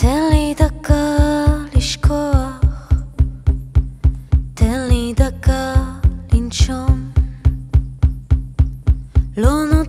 תן לי דקה לשכוח, תן לי דקה לנשום. לא נורא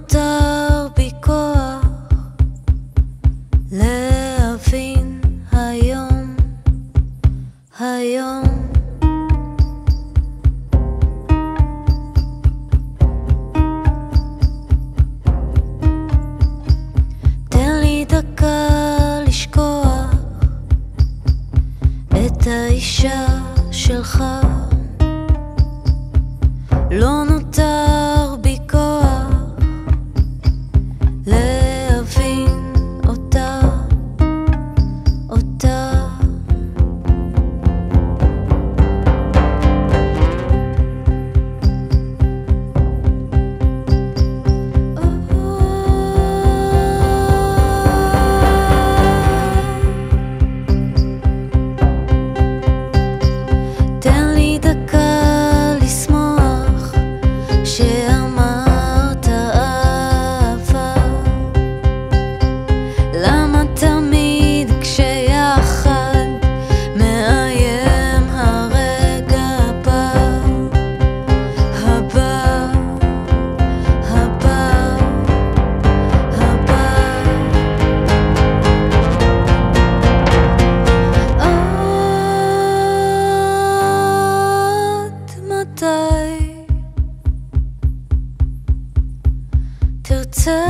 תרצה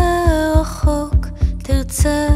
רחוק, תרצה